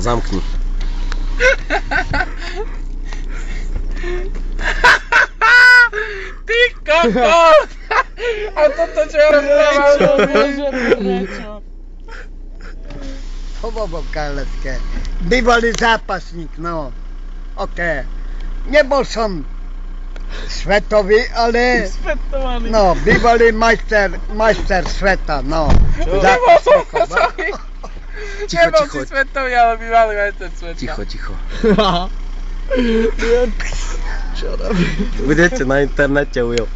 Zamknij. Ty kokos! A toto čo ja rozprávam? Chovovo Kalecké. Bývalý zápasník, no. OK. Nebol som svetový, ale Svetovaný. no, bývalý majster, majster sveta, no. Za- Nebol. Ticho, Nebol ticho. si svetový, ale bývalý majster sveta. Ticho, ticho. Budete na internete, ujo.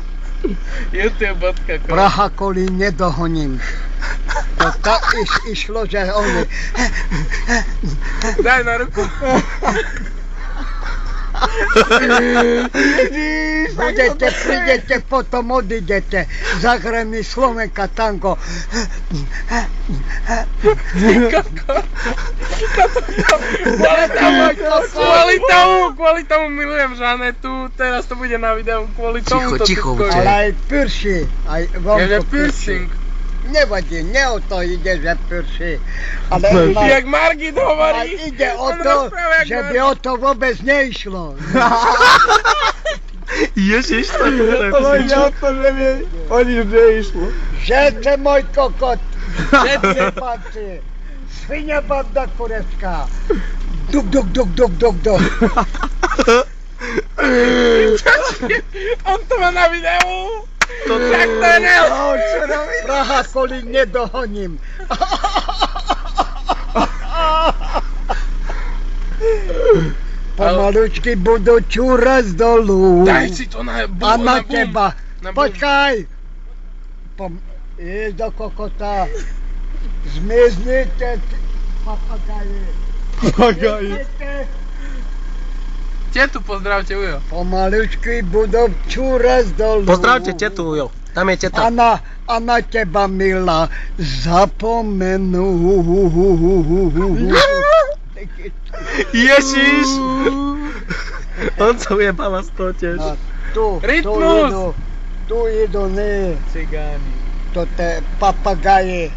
youtube.com Praha kolí nedohoním. To tak iš, išlo, že oni... Daj na ruku. Budete, prídete, potom odidete. Zahraje mi Slovenka tango. Kvôli tomu, kvôli tomu milujem Žanetu, teraz to bude na videu, kvôli tomu to Ticho, ticho. Ale aj pyrši. Aj že vonku piercing. Nevadí, ne o to ide, že pyrši. Ale ona, Jak Margit ale hovorí. ide o to, že by o to vôbec neišlo. Ježiš, to je o to nevie, oni už neišlo. Žete môj kokot. Žete patrí. Svinia banda kurecká. Duk, duk, duk, duk, duk, duk. On to má na videu. Tak to je. Praha kolí nedohoním. Pomalučky budú čúrať dolu. Daj si to na bu, A na bum. teba. Na. Počkaj. Pom... Ideš do kokota. Zmiznite, papagaje. Pagaj. Zmiznite. Tetu pozdravte, Ujo. Pomalučky budú čúrať dolu. Pozdravte tetu, ujo. Tam je A teta. na, a na teba, milá, zapomenú. Ježiš! On sa ujebala z toho tiež. A tu, tu Rytmus. idú, tu idú, ne, Cigáni. to te papagaje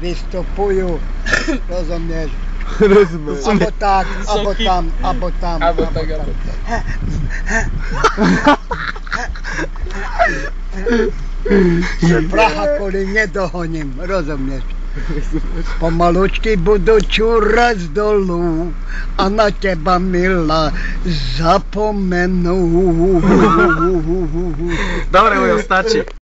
vystupujú, rozumieš? Rozumiem. Abo tak, abo Soky. tam, abo tam. Abo tak, abo tak. Praha kvôli nedohoním, rozumieš? Pomalučky budú čúrať dolu a na teba, milá, zapomenú. Dobre, ujo, stačí.